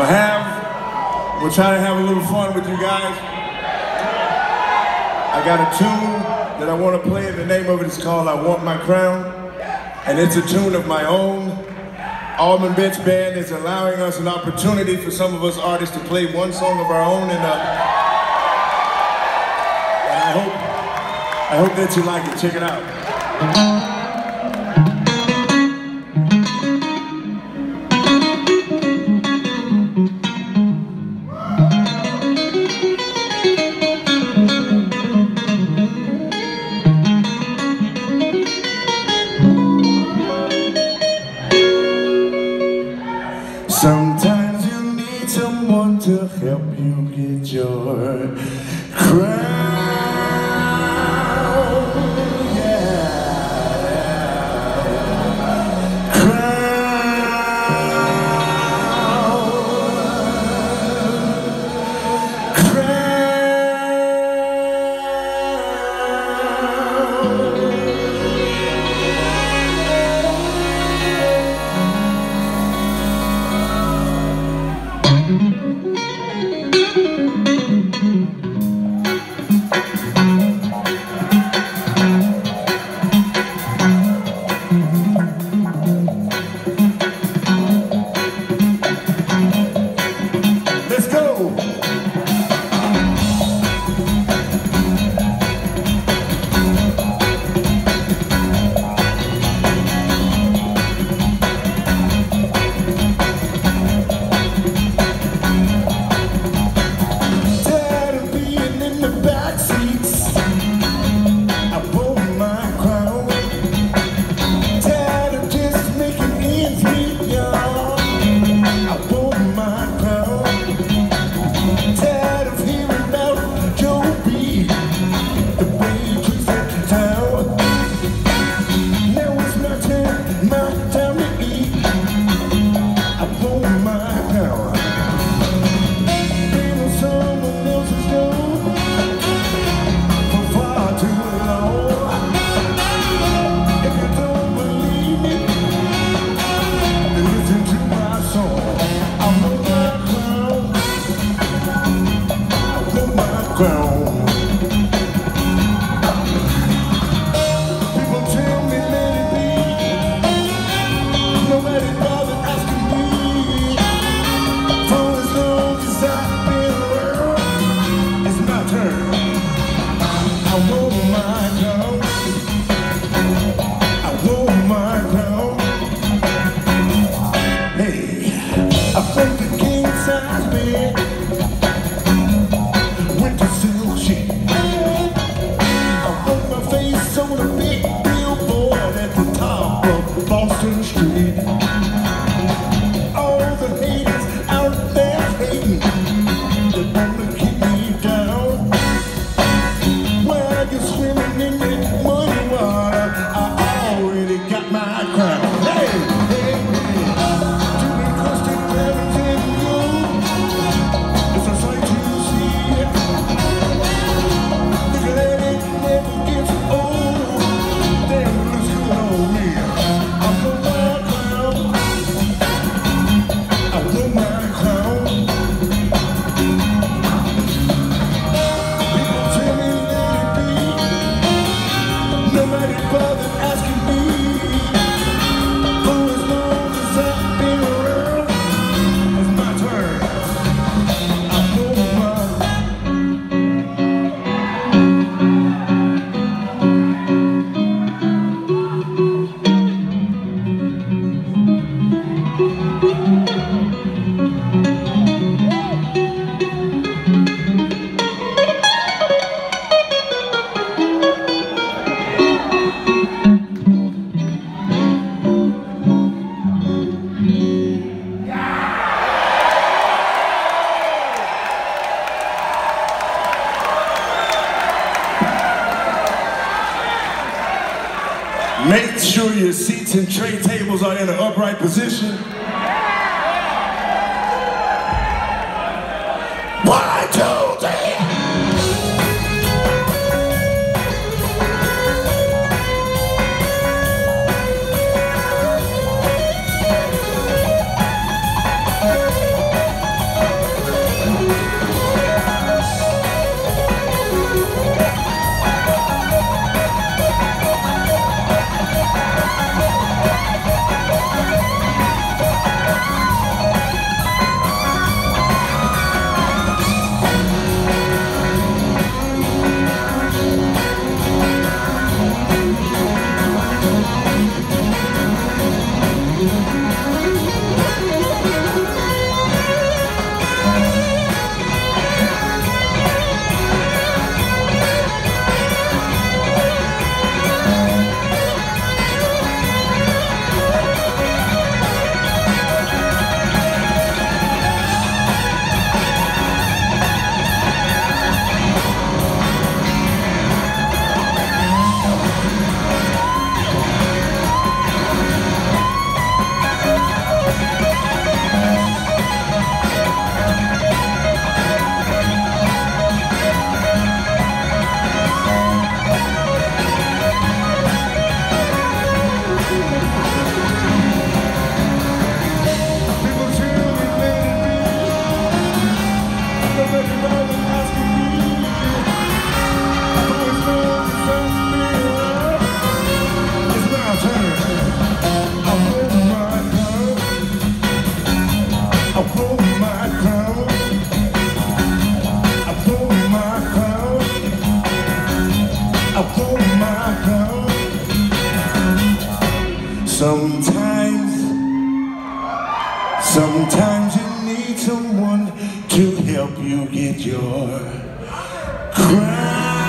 gonna have, we're trying to have a little fun with you guys. I got a tune that I wanna play and the name of it is called I Want My Crown. And it's a tune of my own. Allman Betts Band is allowing us an opportunity for some of us artists to play one song of our own and, uh, and I hope I hope that you like it. Check it out. Sometimes you need someone to help you get your crown. down Música seats and tray tables are in an upright position. You get your crown.